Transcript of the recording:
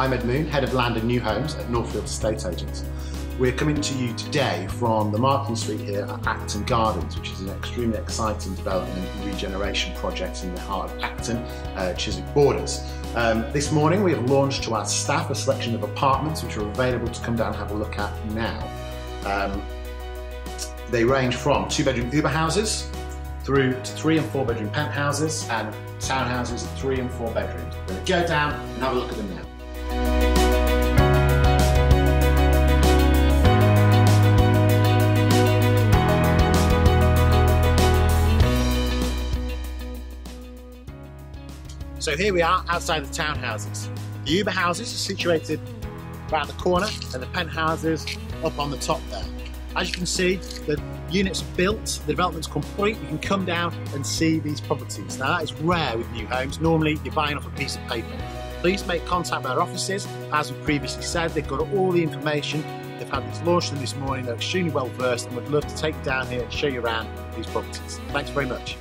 I'm Ed Moon, Head of Land and New Homes at Northfield Estate Agents. We're coming to you today from the Martin Street here at Acton Gardens, which is an extremely exciting development and regeneration project in the heart of Acton, uh, Chiswick borders. Um, this morning we have launched to our staff a selection of apartments which are available to come down and have a look at now. Um, they range from two bedroom Uber houses through to three and four bedroom penthouses and townhouses three and four bedrooms. We're going to go down and have a look at them now. So here we are outside the townhouses. The Uber houses are situated around the corner and the penthouses up on the top there. As you can see, the units are built, the development's complete, you can come down and see these properties. Now that is rare with new homes, normally you're buying off a piece of paper. Please make contact with our offices. As we previously said, they've got all the information. They've had this launched this morning, they're extremely well versed and would love to take you down here and show you around these properties. Thanks very much.